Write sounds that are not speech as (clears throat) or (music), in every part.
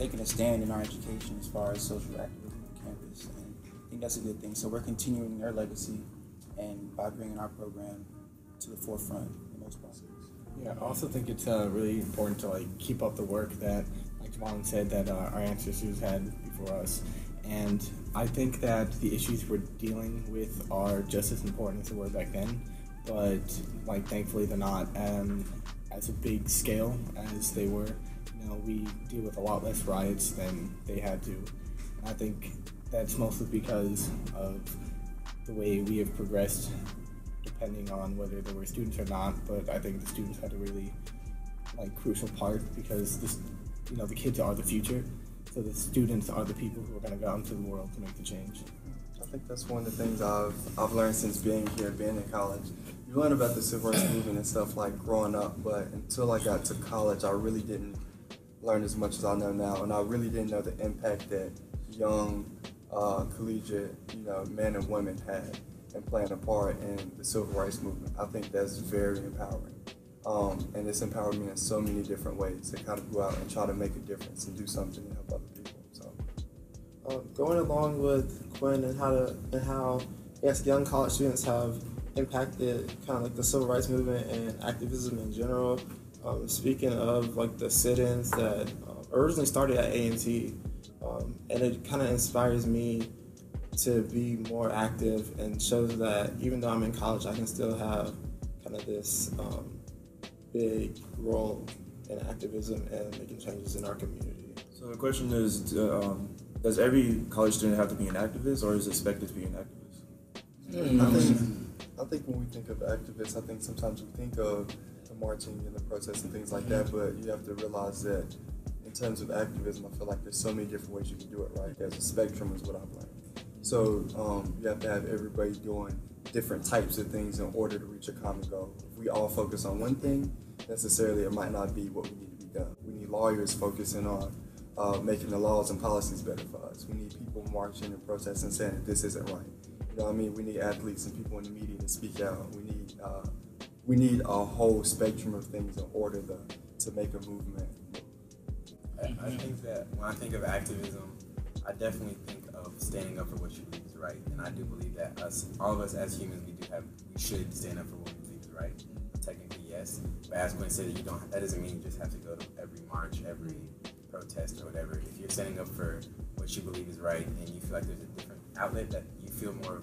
taking a stand in our education as far as social activism on campus, and I think that's a good thing. So we're continuing their legacy, and by bringing our program to the forefront in most possible. Yeah, I also think it's uh, really important to like keep up the work that, like Javon said, that uh, our ancestors had before us. And I think that the issues we're dealing with are just as important as they were back then, but like thankfully they're not um, as a big scale as they were. Know, we deal with a lot less riots than they had to. I think that's mostly because of the way we have progressed depending on whether there were students or not. But I think the students had a really like crucial part because this, you know, the kids are the future. So the students are the people who are going to go out into the world to make the change. I think that's one of the things I've I've learned since being here, being in college. You learn about the civil rights movement and stuff like growing up, but until I got to college, I really didn't learn as much as I know now, and I really didn't know the impact that young uh, collegiate, you know, men and women had in playing a part in the civil rights movement. I think that's very empowering. Um, and it's empowered me in so many different ways to kind of go out and try to make a difference and do something to help other people. So, uh, going along with Quinn and how to and how yes, young college students have impacted kind of like the civil rights movement and activism in general. Um, speaking of like the sit-ins that uh, originally started at A and T, um, and it kind of inspires me to be more active and shows that even though I'm in college, I can still have kind of this um, big role in activism and making changes in our community. So the question is, uh, um, does every college student have to be an activist, or is it expected to be an activist? Mm-hmm. I think I think when we think of activists, I think sometimes we think of the marching and the protests and things like that, but you have to realize that in terms of activism, I feel like there's so many different ways you can do it. Right? There's a spectrum, is what I've learned. So um, you have to have everybody doing different types of things in order to reach a common goal. If we all focus on one thing, necessarily it might not be what we need to be done. We need lawyers focusing on uh, making the laws and policies better for us. We need people marching and protesting saying that this isn't right. You know what I mean? We need athletes and people in the media to speak out. We need uh, we need a whole spectrum of things in order to, to make a movement. I, think that when I think of activism, I definitely think of standing up for what you believe is right, and I do believe that us, all of us as humans, we do have, we should stand up for what we believe is right. Technically, yes, but as Quinn said, you don't. That doesn't mean you just have to go to every march, every protest, or whatever. If you're standing up for what you believe is right, and you feel like there's a different outlet that you feel more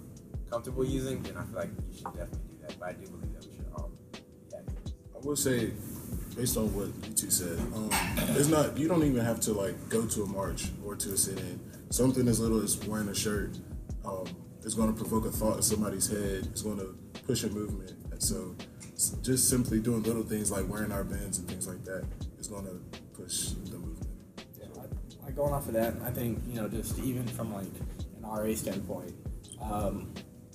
comfortable using, then I feel like you should definitely do that. But I do believe that will say, based on what you two said, um, it's not. You don't even have to like go to a march or to a sit-in something as little as wearing a shirt um, is going to provoke a thought in somebody's head. It's going to push a movement. And so, just simply doing little things like wearing our bands and things like that is going to push the movement. Yeah, like going off of that, I think you know, just even from like an RA standpoint, um,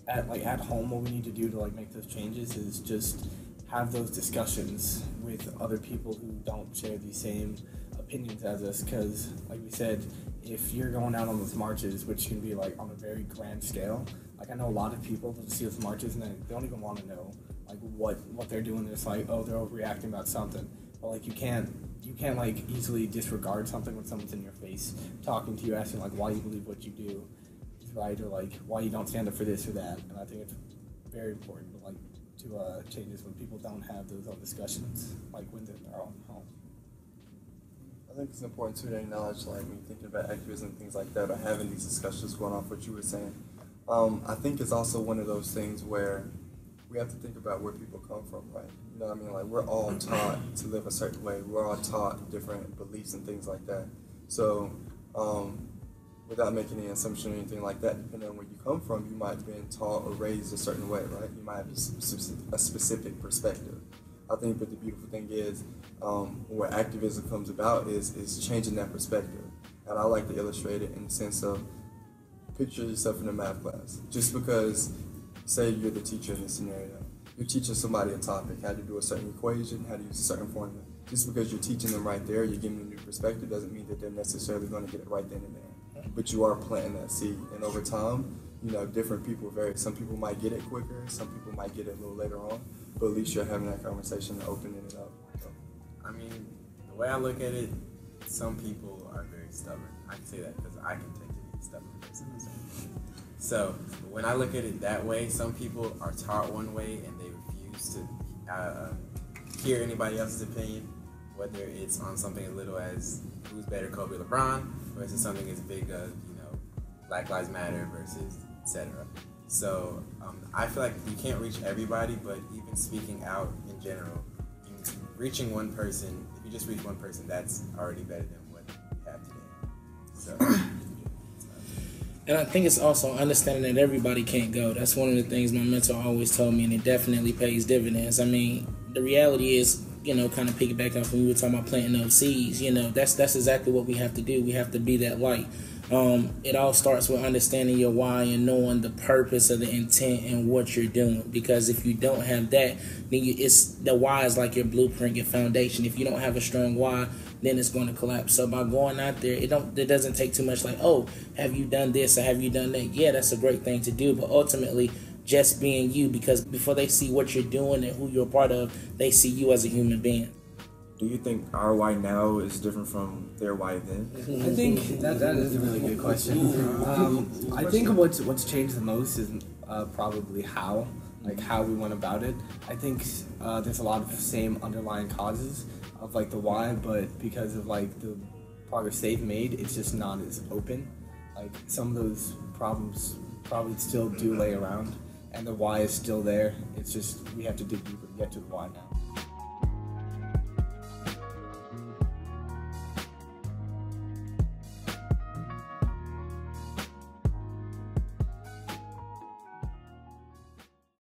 at like at home, what we need to do to like make those changes is just have those discussions with other people who don't share the same opinions as us. Because, like we said, if you're going out on those marches, which can be like on a very grand scale, like I know a lot of people that see those marches and they don't even want to know like what what they're doing. It's like oh they're overreacting about something, but like you can't you can't like easily disregard something when someone's in your face talking to you, asking like why you believe what you do is right or like why you don't stand up for this or that. And I think it's very important to like to uh, change this when people don't have those discussions like when they're in their own home. I think it's important too to acknowledge, like, when you're thinking about activism and things like that, or having these discussions going off what you were saying. Um, I think it's also one of those things where we have to think about where people come from, right? You know what I mean? Like, we're all taught to live a certain way. We're all taught different beliefs and things like that. So, um, without making any assumption or anything like that, depending on where you come from, you might have been taught or raised a certain way, right? You might have a specific perspective. I think, but the beautiful thing is, um, where activism comes about is is changing that perspective. And I like to illustrate it in the sense of picture yourself in a math class. Just because, say you're the teacher in this scenario, you're teaching somebody a topic, how to do a certain equation, how to use a certain formula. Just because you're teaching them right there, you're giving them a new perspective, doesn't mean that they're necessarily going to get it right then and there. But you are planting that seed, and over time, you know, different people vary. Some people might get it quicker, some people might get it a little later on, but at least you're having that conversation and opening it up. I mean, the way I look at it, some people are very stubborn. I can say that because I can tend to be stubborn. So when I look at it that way, some people are taught one way and they refuse to uh, hear anybody else's opinion, whether it's on something as little as who's better, Kobe LeBron, versus something as big as you know Black Lives Matter versus etc. So um, I feel like you can't reach everybody, but even speaking out in general, you, reaching one person, if you just reach one person, that's already better than what you have today. So. (clears throat) And I think it's also understanding that everybody can't go. That's one of the things my mentor always told me, and it definitely pays dividends. I mean, the reality is, you know, kind of piggyback off when we were talking about planting those seeds. You know, that's that's exactly what we have to do. We have to be that light. Um, it all starts with understanding your why and knowing the purpose of the intent and what you're doing. Because if you don't have that, then you, it's the why is like your blueprint, your foundation. If you don't have a strong why, then it's going to collapse. So by going out there, it don't it doesn't take too much. Like, oh, have you done this or have you done that? Yeah, that's a great thing to do. But ultimately, just being you, because before they see what you're doing and who you're a part of, they see you as a human being. Do you think our why now is different from their why then? I think that, that is a really good question. Um, I think what's what's changed the most is uh, probably how, like how we went about it. I think uh, there's a lot of same underlying causes of like the why, but because of like the progress they've made, it's just not as open. Like some of those problems probably still do lay around, and the why is still there. It's just we have to dig deeper to get to the why now.